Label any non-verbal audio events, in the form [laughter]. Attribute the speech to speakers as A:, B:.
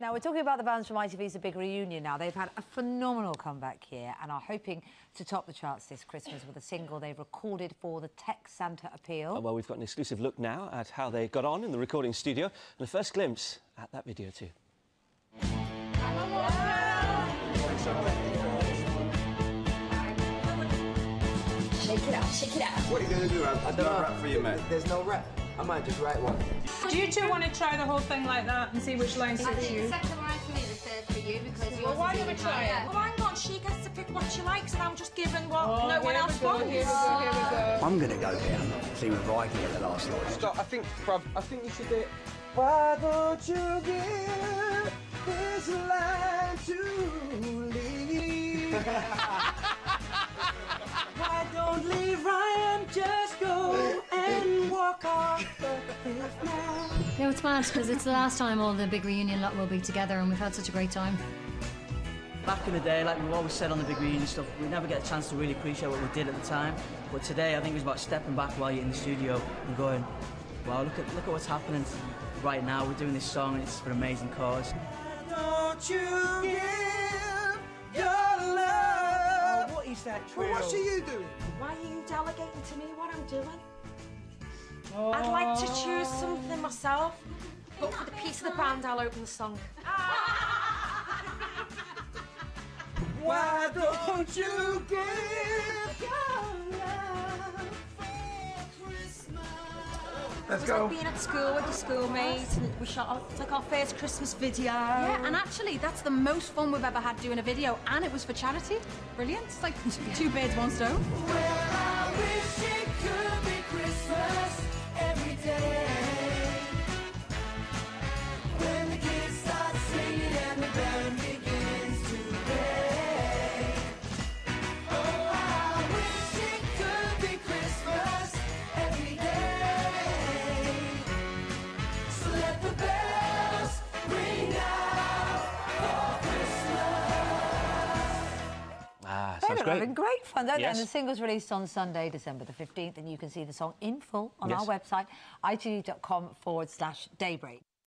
A: Now, we're talking about the bands from ITV's A Big Reunion now. They've had a phenomenal comeback here and are hoping to top the charts this Christmas with a single they've recorded for the Text Santa Appeal.
B: Uh, well, we've got an exclusive look now at how they got on in the recording studio and a first glimpse at that video too.
C: Shake it out, shake it out.
D: What are you going to do? I, I don't rap for you, mate.
E: There's no rap. I might just write one.
F: Do you two want to try the whole thing like that and see which line
C: I
F: suits
C: think the
F: you?
C: second line for me, the third for you, because yours
F: Well, why
C: is
F: don't we try it?
G: Well, hang on, she gets to pick what she likes, and I'm just giving what
F: Oh,
G: no one else
F: go,
G: wants.
F: here we go, here we go.
E: I'm gonna go down, see what I can get the last line.
D: Stop. I think, bruv, I think you should do it. Why don't you give this line to leave? [laughs] walk off the cliff now.
H: No, it's mad because it's the last time all the big reunion lot will be together, and we've had such a great time.
I: Back in the day, like we've always said on the big reunion stuff, we never get a chance to really appreciate what we did at the time. But today, I think it was about stepping back while you're in the studio and going, "Wow, look at look at what's happening right now. We're doing this song, and it's for an amazing cause."
D: Don't you give your love? what is that
E: Well, what should you do?
G: Why are you delegating to me what I'm doing? I'd like to choose oh. something myself, but for the piece of the band, I'll open the song. [laughs]
D: Why don't you give your love Let's
G: It was like being at school with your schoolmates, and we shot our, it's like our first Christmas video.
J: Yeah, and actually, that's the most fun we've ever had doing a video, and it was for charity. Brilliant. It's like [laughs] two birds, one stone.
D: I wish it could be Christmas every day.
A: They're
B: sounds great.
A: having great fun, don't they? And the single's released on Sunday, December the 15th, and you can see the song in full on
B: Yes.
A: our website, itv.com forward slash daybreak.